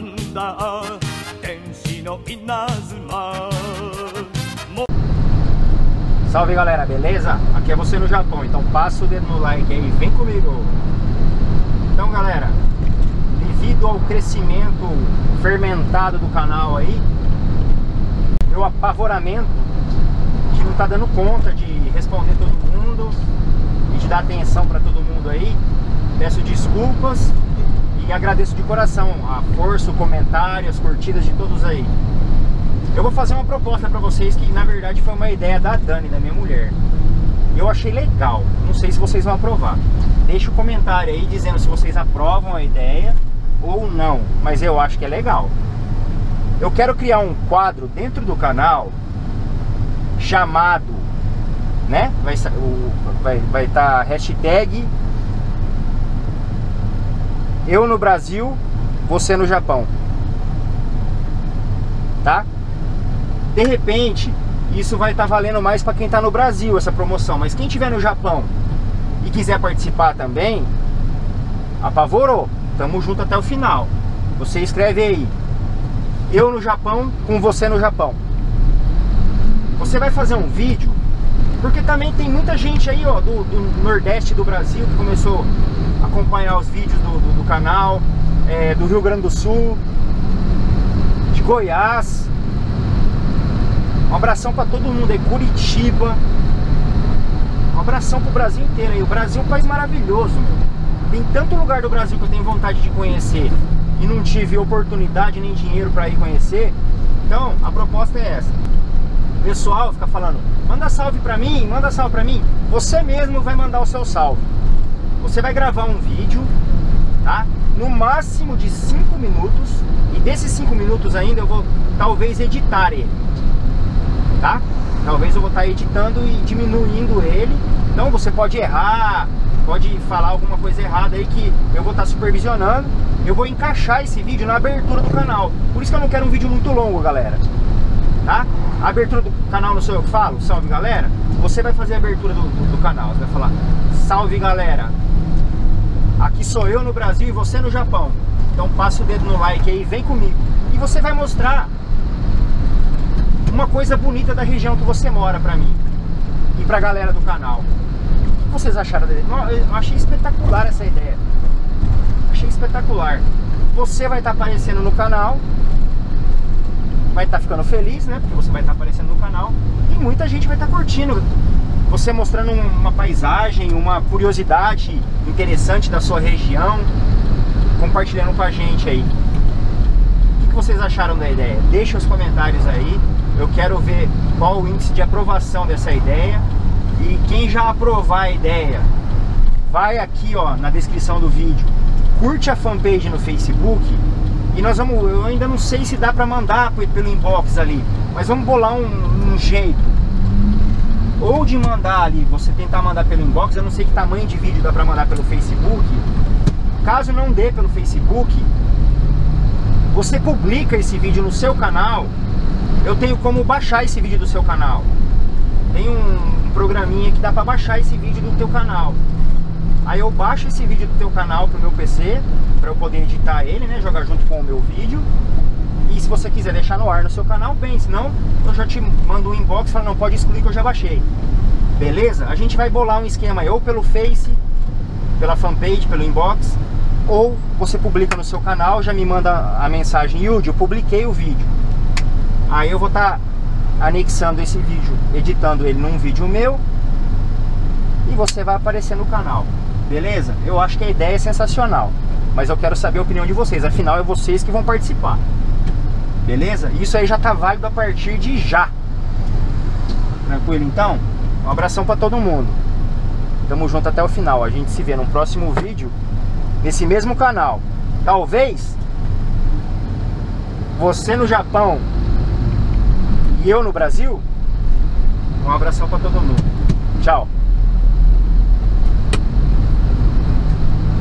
んだ天使の稲妻 Salve galera, beleza? Aqui é você no Japão, então passa o dedo no like aí, vem comigo! Então galera, devido ao crescimento fermentado do canal aí, meu apavoramento de não estar tá dando conta de responder todo mundo e de dar atenção para todo mundo aí, peço desculpas agradeço de coração a força, o comentário, as curtidas de todos aí. Eu vou fazer uma proposta para vocês que na verdade foi uma ideia da Dani, da minha mulher. Eu achei legal, não sei se vocês vão aprovar. Deixa o um comentário aí dizendo se vocês aprovam a ideia ou não, mas eu acho que é legal. Eu quero criar um quadro dentro do canal chamado, né? Vai estar vai, vai tá hashtag eu no Brasil, você no Japão. Tá? De repente, isso vai estar tá valendo mais para quem está no Brasil, essa promoção. Mas quem estiver no Japão e quiser participar também, apavorou. Tamo junto até o final. Você escreve aí. Eu no Japão com você no Japão. Você vai fazer um vídeo, porque também tem muita gente aí, ó, do, do Nordeste do Brasil que começou acompanhar os vídeos do, do, do canal, é, do Rio Grande do Sul, de Goiás, um abração para todo mundo aí, Curitiba. Um abração pro Brasil inteiro aí. O Brasil é um país maravilhoso, meu. Tem tanto lugar do Brasil que eu tenho vontade de conhecer e não tive oportunidade nem dinheiro para ir conhecer. Então, a proposta é essa. O pessoal fica falando, manda salve pra mim, manda salve pra mim. Você mesmo vai mandar o seu salve. Você vai gravar um vídeo, tá? No máximo de 5 minutos. E desses 5 minutos ainda eu vou talvez editar ele tá? Talvez eu vou estar tá editando e diminuindo ele. Então você pode errar, pode falar alguma coisa errada aí que eu vou estar tá supervisionando. Eu vou encaixar esse vídeo na abertura do canal. Por isso que eu não quero um vídeo muito longo, galera. Tá? A abertura do canal não sou eu que falo, salve galera. Você vai fazer a abertura do, do, do canal. Você vai falar, salve galera. Aqui sou eu no Brasil e você no Japão. Então passa o dedo no like aí, vem comigo. E você vai mostrar uma coisa bonita da região que você mora pra mim e pra galera do canal. O que vocês acharam dele? Eu achei espetacular essa ideia. Achei espetacular. Você vai estar tá aparecendo no canal, vai estar tá ficando feliz, né? Porque você vai estar tá aparecendo no canal e muita gente vai estar tá curtindo. Você mostrando uma paisagem, uma curiosidade interessante da sua região, compartilhando com a gente aí. O que vocês acharam da ideia? Deixa os comentários aí. Eu quero ver qual o índice de aprovação dessa ideia. E quem já aprovar a ideia, vai aqui ó, na descrição do vídeo, curte a fanpage no Facebook e nós vamos, eu ainda não sei se dá para mandar pelo inbox ali, mas vamos bolar um, um, jeito. Ou de mandar ali, você tentar mandar pelo inbox, eu não sei que tamanho de vídeo dá para mandar pelo Facebook. Caso não dê pelo Facebook, você publica esse vídeo no seu canal eu tenho como baixar esse vídeo do seu canal. Tem um, programinha que dá para baixar esse vídeo do teu canal. Aí eu baixo esse vídeo do teu canal pro meu PC, para eu poder editar ele, né, jogar junto com o meu vídeo. E se você quiser deixar no ar no seu canal, bem, senão eu já te mando um inbox falo, não, pode excluir que eu já baixei. Beleza? A gente vai bolar um esquema aí, ou pelo Face, pela fanpage, pelo inbox, ou você publica no seu canal, já me manda a mensagem, Yudi, eu publiquei o vídeo. Aí eu vou estar tá anexando esse vídeo, editando ele num vídeo meu e você vai aparecer no canal. Beleza? Eu acho que a ideia é sensacional, mas eu quero saber a opinião de vocês, afinal é vocês que vão participar. Beleza? Isso aí já tá válido a partir de já. Tranquilo então? Um abração para todo mundo. Tamo junto até o final. A gente se vê no próximo vídeo nesse mesmo canal. Talvez você no Japão e eu no Brasil, um abração para todo mundo. Tchau.